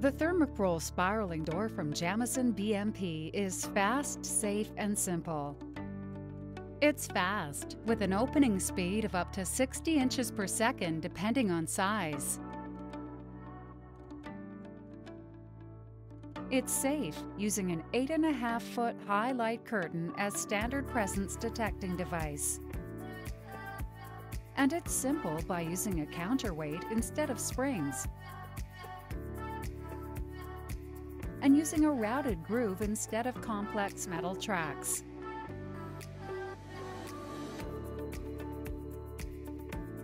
The Thermokrol spiraling door from Jamison BMP is fast, safe, and simple. It's fast, with an opening speed of up to 60 inches per second depending on size. It's safe, using an 8.5 foot high light curtain as standard presence detecting device. And it's simple by using a counterweight instead of springs, and using a routed groove instead of complex metal tracks.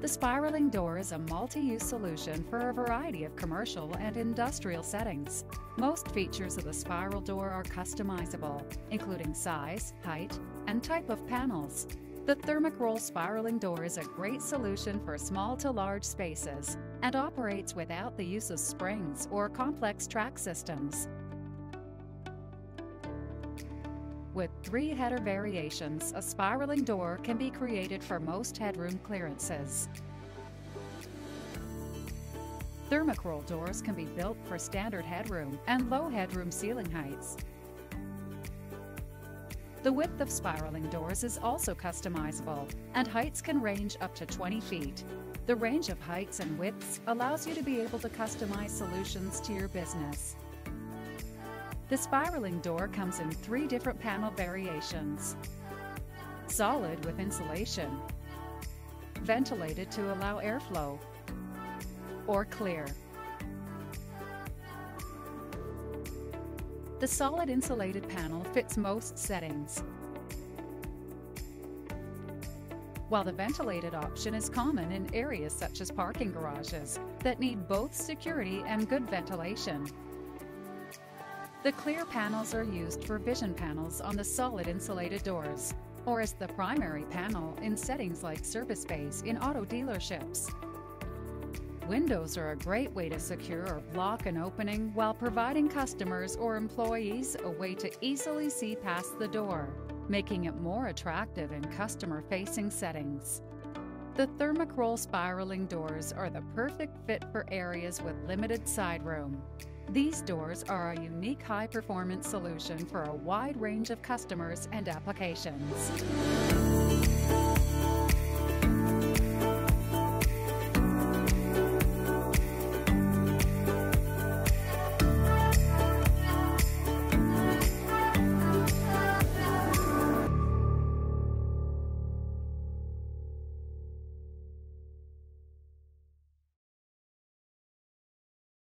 The spiraling door is a multi-use solution for a variety of commercial and industrial settings. Most features of the spiral door are customizable, including size, height, and type of panels. The Thermokrol spiraling door is a great solution for small to large spaces and operates without the use of springs or complex track systems. With three header variations, a spiraling door can be created for most headroom clearances. Thermokrol doors can be built for standard headroom and low headroom ceiling heights. The width of spiraling doors is also customizable, and heights can range up to 20 feet. The range of heights and widths allows you to be able to customize solutions to your business. The spiraling door comes in three different panel variations. Solid with insulation, ventilated to allow airflow, or clear. The solid insulated panel fits most settings, while the ventilated option is common in areas such as parking garages that need both security and good ventilation. The clear panels are used for vision panels on the solid insulated doors, or as the primary panel in settings like service bays in auto dealerships. Windows are a great way to secure or block an opening while providing customers or employees a way to easily see past the door, making it more attractive in customer-facing settings. The Thermokrol spiraling doors are the perfect fit for areas with limited side room. These doors are a unique high performance solution for a wide range of customers and applications.